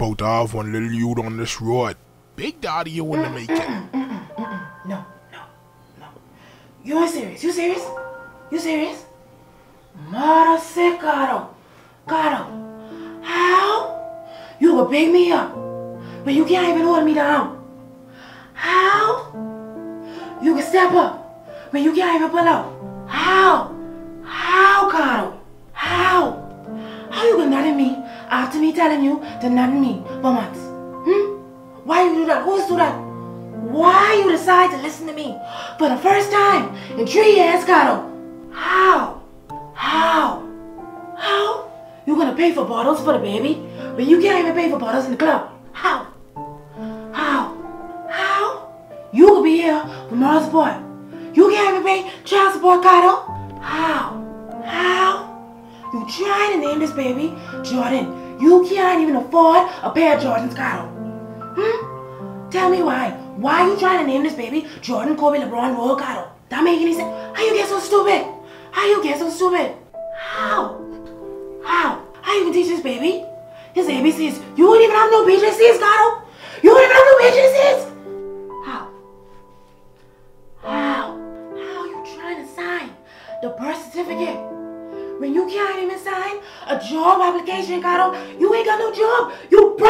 to have one little youth on this road. Big Daddy, you in the making. No, no, no. You serious. You serious? You serious? Mother sick, Cardo. Cardo. How? You will pick me up, but you can't even hold me down. How? You can step up, but you can't even pull up. How? How, Cardo? How? How you gonna at me after me telling you to at me for months? Hmm? Why you do that? Who's do that? Why you decide to listen to me for the first time in three years, Cardo? How? How? How? You gonna pay for bottles for the baby, but you can't even pay for bottles in the club? How? How? How? You could be here for moral support. You can't even pay child support, Cardo? How? How? You trying to name this baby Jordan. You can't even afford a pair of Jordans, Cardo. Hmm? Tell me why. Why you trying to name this baby Jordan, Kobe, LeBron, Royal Cardo? That make any sense? How you get so stupid? How you get so stupid? How? How? How you teach this baby? His ABCs. You don't even have no BJCs, Cardo. You don't even have no BJCs. How? How? How you trying to sign the birth certificate when you can't even sign a job application, Cardo? You ain't got no job. You. You broke.